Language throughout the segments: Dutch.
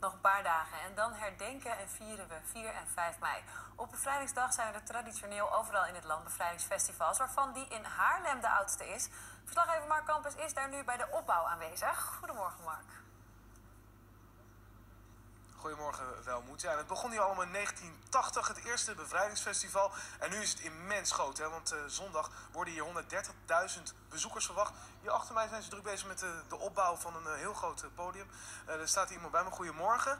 Nog een paar dagen en dan herdenken en vieren we 4 en 5 mei. Op bevrijdingsdag zijn er traditioneel overal in het land bevrijdingsfestivals, waarvan die in Haarlem de oudste is. Verslaggever Mark Campus is daar nu bij de opbouw aanwezig. Goedemorgen Mark. Goedemorgen, Welmoed. Ja, het begon hier allemaal in 1980, het eerste bevrijdingsfestival. En nu is het immens groot, hè, want eh, zondag worden hier 130.000 bezoekers verwacht. Hier achter mij zijn ze druk bezig met de, de opbouw van een eh, heel groot eh, podium. Eh, er staat hier iemand bij me. Goedemorgen.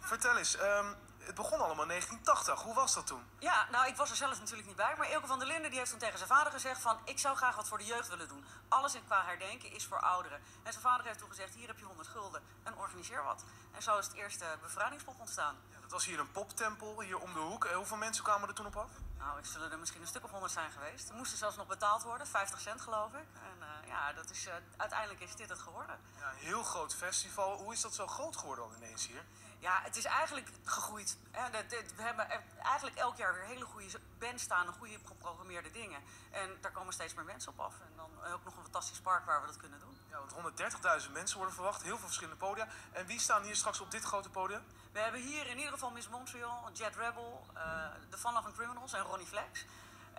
Vertel eens, ehm, het begon allemaal in 1980. Hoe was dat toen? Ja, nou, ik was er zelf natuurlijk niet bij. Maar Eelke van der Linden die heeft toen tegen zijn vader gezegd van... ik zou graag wat voor de jeugd willen doen. Alles in qua herdenken is voor ouderen. En zijn vader heeft toen gezegd, hier heb je 100 gulden en organiseer wat. En zo is het eerste bevrijdingspop ontstaan. Ja, dat was hier een poptempel, hier om de hoek. Eh, hoeveel mensen kwamen er toen op af? Nou, ik zullen er misschien een stuk of 100 zijn geweest. Er moesten zelfs nog betaald worden, 50 cent geloof ik. En eh, ja, dat is, eh, uiteindelijk is dit het geworden. Ja, een heel groot festival. Hoe is dat zo groot geworden al ineens hier? Ja, het is eigenlijk gegroeid. We hebben eigenlijk elk jaar weer hele goede bands staan goede geprogrammeerde dingen. En daar komen steeds meer mensen op af. En dan ook nog een fantastisch park waar we dat kunnen doen. Ja, want 130.000 mensen worden verwacht, heel veel verschillende podia. En wie staan hier straks op dit grote podium? We hebben hier in ieder geval Miss Montreal, Jet Rebel, eh The Fun Loving Criminals en Ronnie Flex.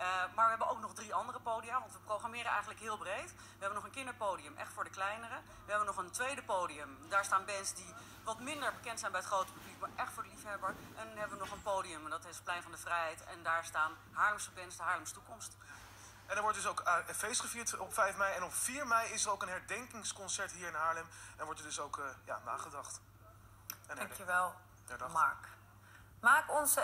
Eh, maar we hebben ook nog drie andere podia, want we programmeren eigenlijk heel breed. We hebben nog een kinderpodium, echt voor de kleineren. We hebben nog een tweede podium. Daar staan bands die wat minder bekend zijn bij het grote publiek, maar echt voor de liefhebber. En dan hebben we nog een podium, en dat is het Plein van de Vrijheid. En daar staan Haarlemse bands, de Haarlems Toekomst. En er wordt dus ook eh, een feest gevierd op 5 mei. En op 4 mei is er ook een herdenkingsconcert hier in Haarlem. En wordt er dus ook eh, ja, nagedacht. En. Dankjewel Herdacht. Mark. Maak onze